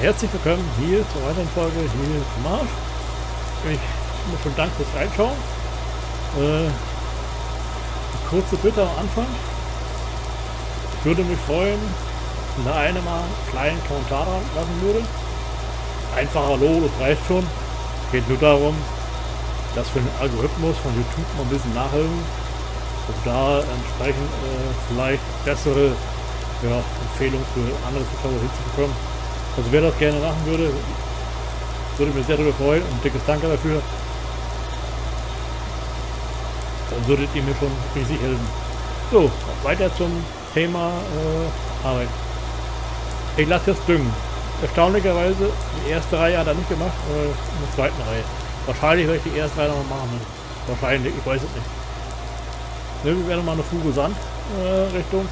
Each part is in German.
herzlich willkommen hier zur weiteren Folge hier zum Marsch. Ich bin schon Dank fürs Reinschauen. Äh, kurze Bitte am Anfang. Ich würde mich freuen, wenn der eine mal einen kleinen Kommentar lassen würde. Einfach Hallo, das reicht schon. Geht nur darum, dass wir den Algorithmus von YouTube mal ein bisschen nachhelfen um da entsprechend äh, vielleicht bessere ja, Empfehlungen für andere Zuschauer hinzubekommen. Also wer das gerne machen würde, würde mich sehr darüber freuen und dickes Danke dafür. Dann würdet ihr mir schon riesig helfen. So, weiter zum Thema äh, Arbeit. Ich lasse jetzt düngen. Erstaunlicherweise, die erste Reihe hat er nicht gemacht, aber in der zweiten Reihe. Wahrscheinlich werde ich die erste Reihe noch machen. Wahrscheinlich, ich weiß es nicht. Ne, wir mal eine Fuge Sand äh, Richtung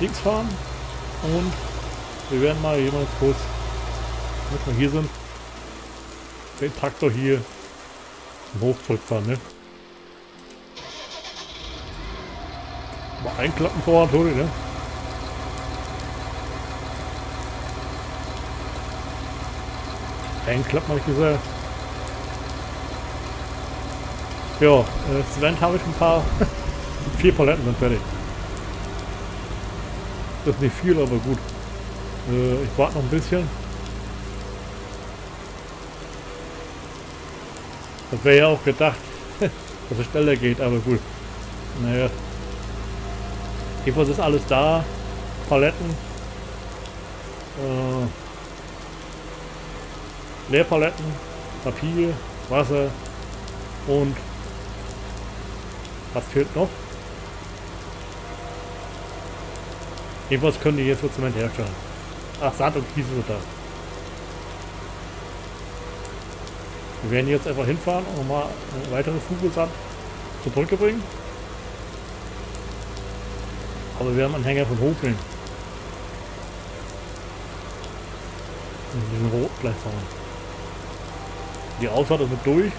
links fahren und wir werden mal jemand kurz, wenn wir hier sind, den Traktor hier zum Hof zurückfahren, ne? Mal einklappen vorher, Toni, ne? Einklappen, habe ich gesagt. Ja, äh, Cement habe ich ein paar. Vier Paletten sind fertig. Das nicht viel, aber gut. Äh, ich warte noch ein bisschen. Das wäre ja auch gedacht, dass es schneller geht, aber gut. Naja. Jedenfalls ist alles da. Paletten. Äh, Leerpaletten, Papier, Wasser und was fehlt noch? Können die jetzt für Zement herstellen. Ach, Sand und Kies sind da. Wir werden jetzt einfach hinfahren und mal eine weitere Fuge Sand zur Brücke bringen. Aber wir haben Hänger von Hofling. Und diesen Rot gleich fahren. Die Ausfahrt ist mit durch.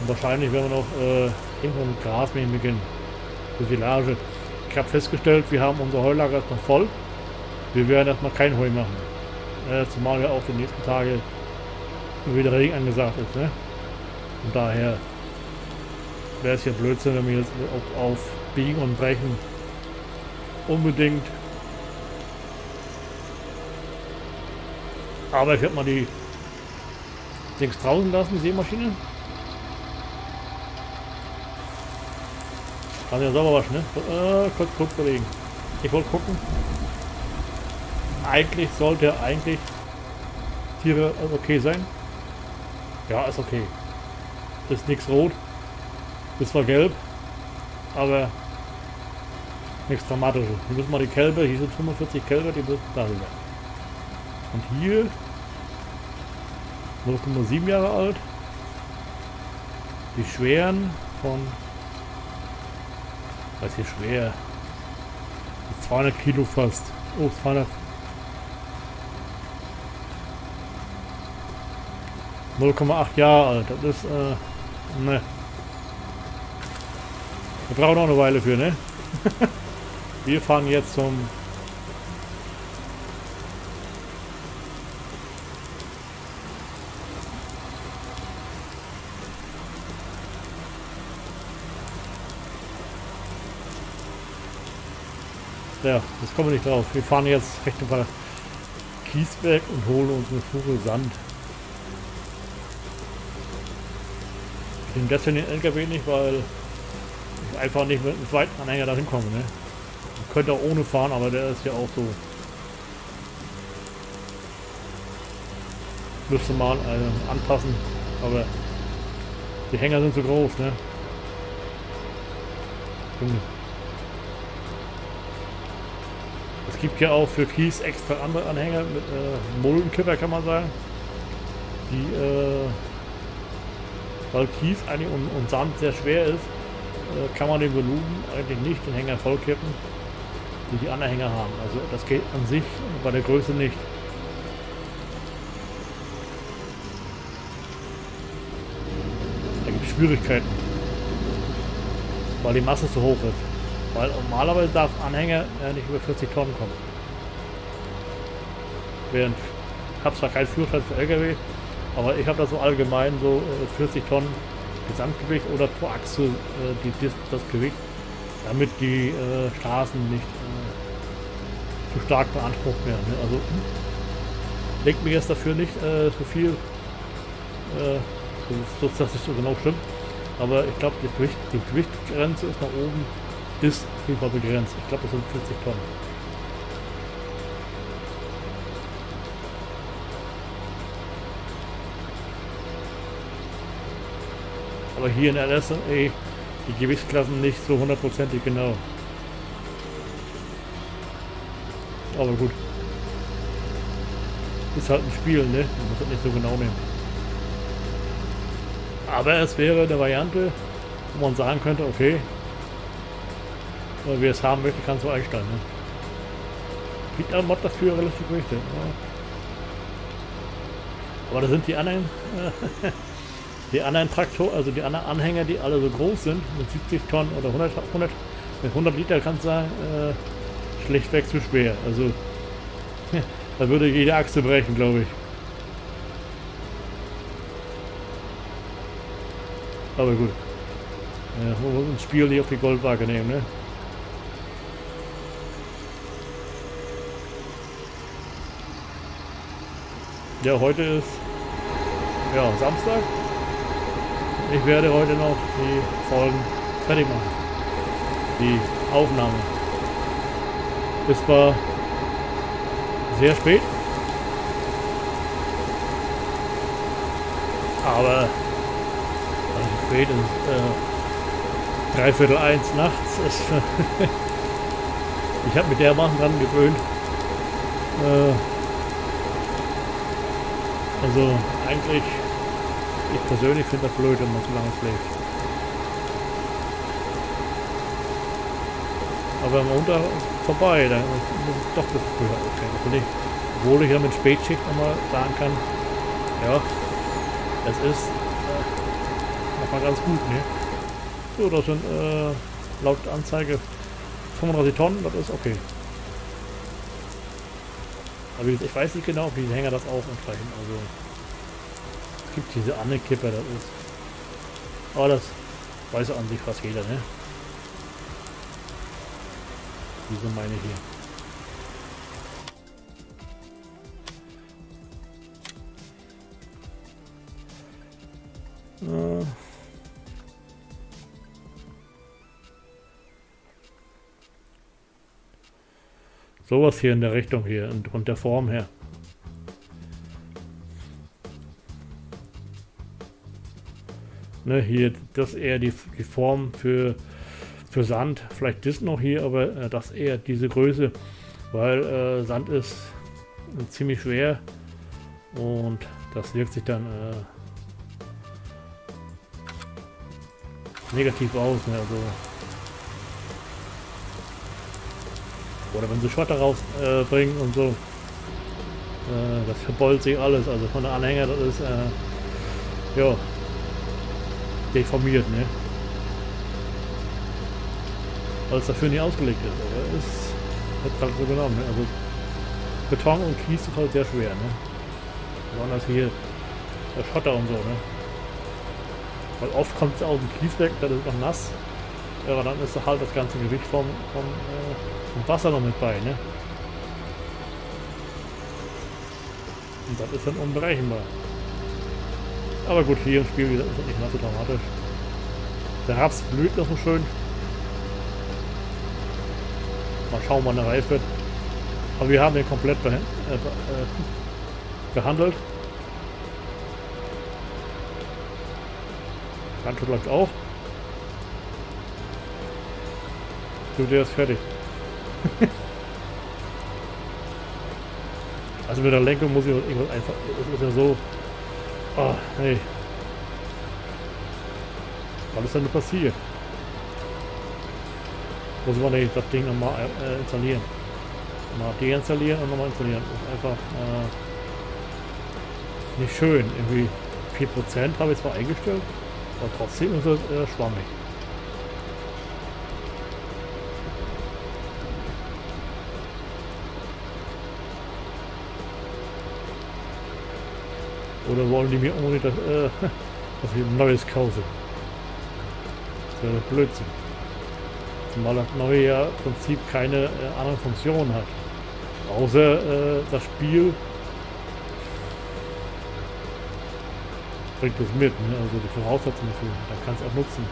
Und wahrscheinlich werden wir noch äh, irgendwo mit Grasmähen beginnen. Für Silage. Ich habe festgestellt, wir haben unser Heulager noch voll. Wir werden erstmal kein Heu machen. Äh, zumal ja auch die nächsten Tage wieder Regen angesagt ist. Ne? Und daher wäre es ja Blödsinn, wenn wir jetzt auf, auf Biegen und Brechen unbedingt. Aber ich werde mal die Dings draußen lassen, die Seemaschine. Kann ja sauber waschen, ne? Äh, kurz, kurz überlegen. Ich wollte gucken. Eigentlich sollte eigentlich Tiere okay sein. Ja, ist okay. Ist nichts rot. Ist zwar gelb, aber nichts dramatisches. Hier müssen mal die Kälber, hier sind 45 Kälber, die müssen darüber. Und hier 0,7 Jahre alt. Die schweren von was hier schwer. 200 Kilo fast. Oh, 200. 0,8 Jahre alt. Das ist, äh, ne. Wir brauchen noch eine Weile für, ne? Wir fahren jetzt zum Ja, das kommen wir nicht drauf. Wir fahren jetzt Richtung Kiesberg und holen uns eine Fuhre Sand. Ich nehme deswegen den LKW nicht, weil ich einfach nicht mit einem zweiten Anhänger dahin komme. Ne? Ich könnte auch ohne fahren, aber der ist ja auch so. Müsste mal äh, anpassen, aber die Hänger sind zu groß. Ne? Gibt ja auch für Kies extra andere Anhänger mit äh, Muldenkipper, kann man sagen. Die, äh, weil Kies eigentlich und, und, Sand sehr schwer ist, äh, kann man den Volumen eigentlich nicht den Hänger vollkippen, die die Anhänger haben. Also das geht an sich bei der Größe nicht. Da gibt es Schwierigkeiten, weil die Masse zu hoch ist. Weil normalerweise darf Anhänger äh, nicht über 40 Tonnen kommen. während ich habe zwar keinen Führerschein für LKW, aber ich habe da so allgemein so 40 äh, Tonnen Gesamtgewicht oder pro Achse äh, die, das Gewicht, damit die Straßen nicht zu stark beansprucht werden. Ne? Also denkt mir jetzt dafür nicht äh, so viel, äh, so, dass es so genau stimmt. Aber ich glaube, die, Gewicht, die Gewichtsgrenze ist nach oben, ist auf jeden Fall begrenzt. Ich glaube, das sind 40 Tonnen. Aber hier in LSA die Gewichtsklassen nicht so hundertprozentig genau. Aber gut. Ist halt ein Spiel, ne? Man muss das nicht so genau nehmen. Aber es wäre eine Variante, wo man sagen könnte, okay, wer es haben möchte, kann so einsteigen. Ne? Gibt ein Mod dafür relativ richtig. Ja. Aber da sind die anderen Die anderen Traktor, also die anderen Anhänger, die alle so groß sind, mit 70 Tonnen oder 100, 100 mit 100 Liter kannst du sagen, äh, schlechtweg zu schwer. Also da würde jede Achse brechen, glaube ich. Aber gut. Ja, wir uns Spiel nicht auf die Goldwaage nehmen, ne? Ja, heute ist ja Samstag. Ich werde heute noch die Folgen fertig machen. Die Aufnahme. Es war sehr spät. Aber also spät ist äh, dreiviertel eins nachts. Ist, ich habe mit der Machen dran gewöhnt. Äh, also eigentlich ich persönlich finde das blöd, wenn man so lange schläft. Aber im Unter vorbei, dann ist doch das früher okay. Also nicht, obwohl ich ja mit Spätschicht nochmal sagen kann, ja, es ist äh, nochmal ganz gut, ne? So, das sind äh, laut Anzeige 35 Tonnen, das ist okay. Aber ich weiß nicht genau, ob die Hänger das auch entsprechen. Also gibt diese andere Kippe, das ist. Aber das weiß an sich fast jeder, ne? Diese meine hier. Äh. Sowas hier in der Richtung hier und, und der Form her. Ne, hier, das eher die, die Form für, für Sand. Vielleicht das noch hier, aber äh, das eher diese Größe, weil äh, Sand ist äh, ziemlich schwer und das wirkt sich dann äh, negativ aus. Ne? Also, oder wenn sie Schotter rausbringen äh, und so, äh, das verbeult sich alles. Also von der Anhänger, das ist ja deformiert, ne? Weil es dafür nicht ausgelegt ist. Aber ist hat halt so genommen, ne? Also Beton und Kies ist halt sehr schwer, ne? Besonders hier der Schotter und so, ne? Weil oft kommt es aus dem Kies weg, dann ist noch nass. Aber dann ist halt das ganze Gewicht vom, vom, äh, vom Wasser noch mit bei, ne? Und das ist dann unberechenbar. Aber gut, hier im Spiel ist das nicht mehr so dramatisch. Der Raps blüht noch so schön. Mal schauen, wann er reif wird. Aber wir haben den komplett beh äh, äh, behandelt. Handschuh läuft auch. So, der ist fertig. also mit der Lenkung muss ich einfach, das ist ja so Oh, hey. Was ist denn passiert? Muss man das Ding nochmal äh, installieren. Mal deinstallieren und nochmal installieren. Das ist einfach äh, nicht schön. Irgendwie 4% habe ich zwar eingestellt, aber trotzdem ist es äh, schwammig. Oder wollen die mir unbedingt das, äh, dass ich ein neues kaufe? Das wäre Blödsinn. Zumal das neue ja im Prinzip keine äh, andere Funktion hat. Außer äh, das Spiel bringt es mit, ne? also die Voraussetzungen dafür. Dann kannst du auch nutzen.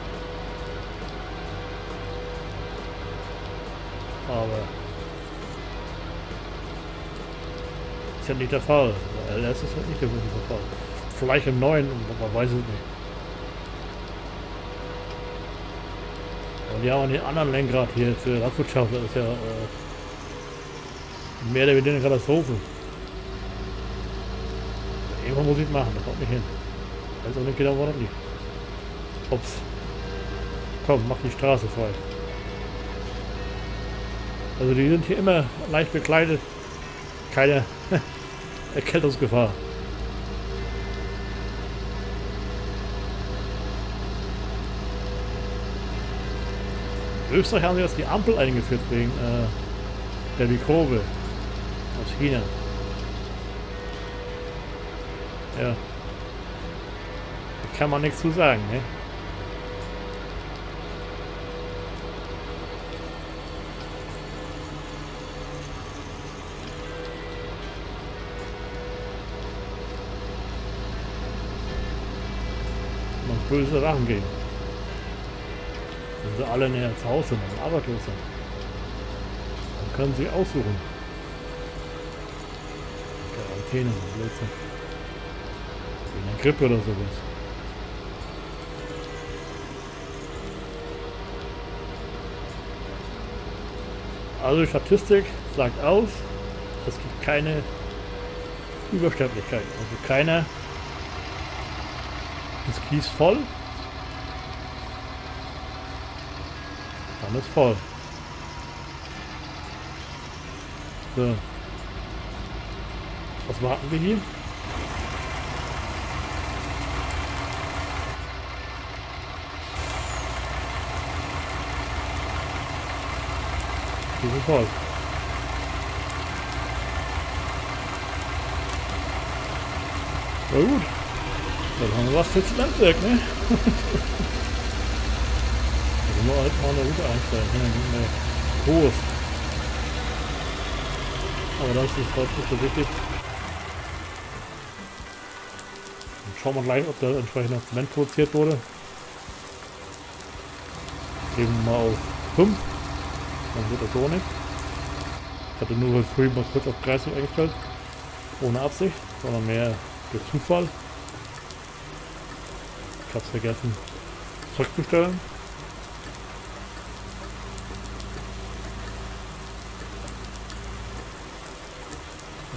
Aber ja nicht der Fall. LS ist halt nicht der Fall. Vielleicht im neuen, man weiß es nicht. Und ja, und den anderen Lenkrad hier für Radwirtschaft, das ist ja äh, mehr oder weniger eine Katastrophe. Irgendwann muss ich machen, das kommt nicht hin. Weiß auch nicht genau, woran liegt. Ups. Komm, mach die Straße frei. Also die sind hier immer leicht bekleidet. Keine Erkältungsgefahr. In Österreich haben sie jetzt die Ampel eingeführt wegen äh, der Mikrobe aus China. Ja. Da kann man nichts zu sagen, ne? Böse Sachen gehen. Wenn sie alle näher zu Hause sind und arbeitslos sind, dann können sie aussuchen. Quarantäne, Blödsinn. Wie eine Grippe oder sowas. Also Statistik sagt aus, es gibt keine Übersterblichkeit. Also keiner ist Kies voll. Ist voll. So. Was warten wir hier? Die sind voll. Na gut. Dann haben wir was fürs Landwerk, ne? da wir halt mal eine Route einstellen. Ne? Hohes. Aber das ist heute nicht so wichtig. Dann schauen wir gleich, ob da entsprechend noch Zement produziert wurde. Geben wir mal auf 5. Dann wird das so nicht. Ich hatte nur früh mal kurz auf 30 eingestellt. Ohne Absicht, sondern mehr durch Zufall. Es vergessen zurückzustellen.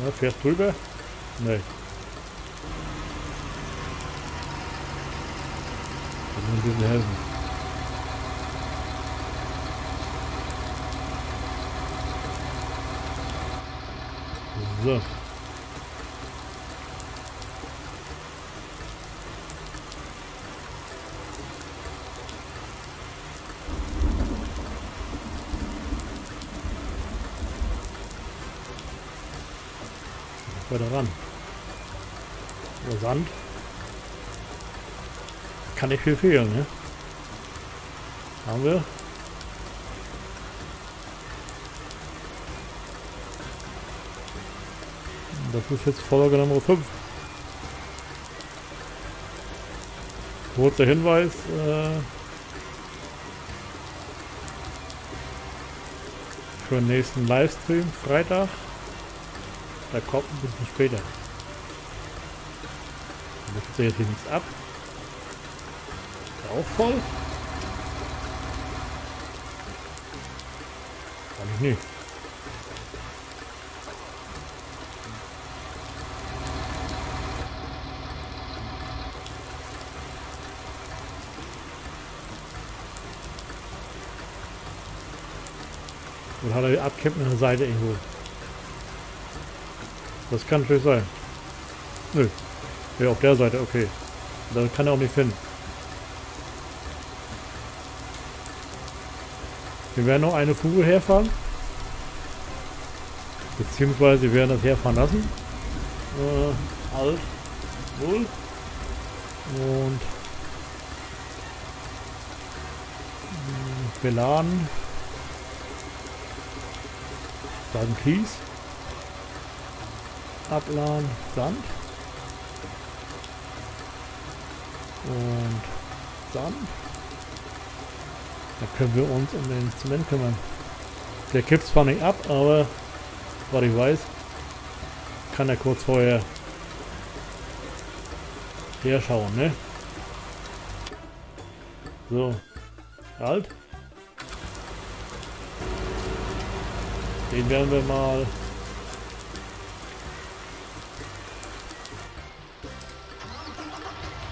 Ja, fährst drüber? Nee. Das muss ein bisschen helfen. So. Weiter ran. So, Sand. Kann nicht viel fehlen, ne? Haben wir. Das ist jetzt Folge Nummer 5. Kurzer Hinweis. Äh, für den nächsten Livestream Freitag. Da kommt ein bisschen später. Da möchte jetzt hier nichts ab. Ist auch voll. Kann ich nicht. Oder hat er abkippt an der Seite irgendwo? Das kann natürlich sein. Nö. Ja, auf der Seite, okay. Dann kann er auch nicht finden. Wir werden noch eine Fuge herfahren. Beziehungsweise wir werden das herfahren lassen. Äh, alt. 0. Und beladen. Dann Kies. Abladen, Sand. Und Sand. Da können wir uns um den Zement kümmern. Der kippt zwar nicht ab, aber was ich weiß, kann er kurz vorher herschauen, ne? So. Halt. Den werden wir mal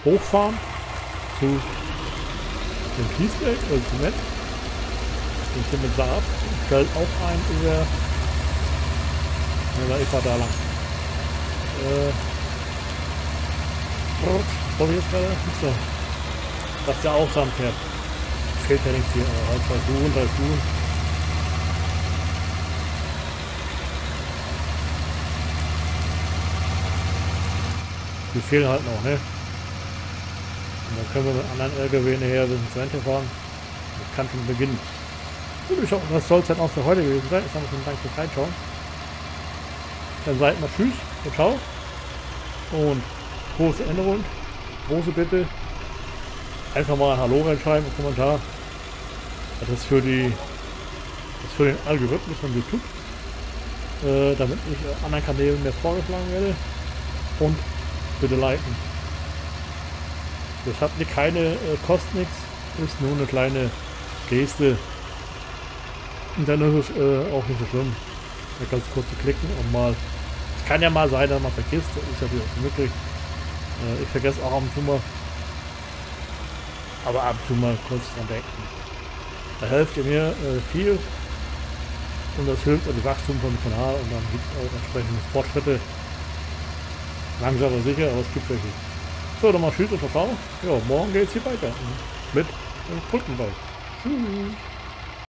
hochfahren zu dem Kiesberg, also Zement. Den Zement Saab stellt auch ein über ja, ich fahr da lang. Äh, soll ich jetzt gerade? So. Dass der auch Sand fährt. Fehlt ja nichts hier, halt versuchen, versuchen. Die fehlen halt noch, ne? Und dann können wir mit anderen LKW nachher bis ins Rente fahren. Das kann schon beginnen. Gut, ich hoffe, das soll es dann auch für heute gewesen sein. Ich sage vielen Dank fürs Reinschauen. Dann seid mal Tschüss und Ciao. Und große Änderung, große Bitte, einfach mal ein Hallo reinschreiben im Kommentar. Das ist für die ist für den Algorithmus von YouTube, äh, damit ich anderen Kanälen mehr vorgeschlagen werde. Und bitte liken. Das hat mir keine, äh, kostet nichts, ist nur eine kleine Geste. Und dann ist es äh, auch nicht so schlimm. Da ganz kurz zu klicken und mal. Es kann ja mal sein, dass man vergisst, das ist ja durchaus möglich. Äh, ich vergesse auch ab und zu mal. Aber ab und zu mal kurz dran denken. Da helft ihr mir äh, viel. Und das hilft an die Wachstum vom Kanal und dann gibt es auch entsprechende Fortschritte. Langsam aber sicher, aber es gibt welche. So, dann mal Tschüss und Vertrauen. Ja, morgen geht's hier weiter. Mit dem Brückenball. Tschüss.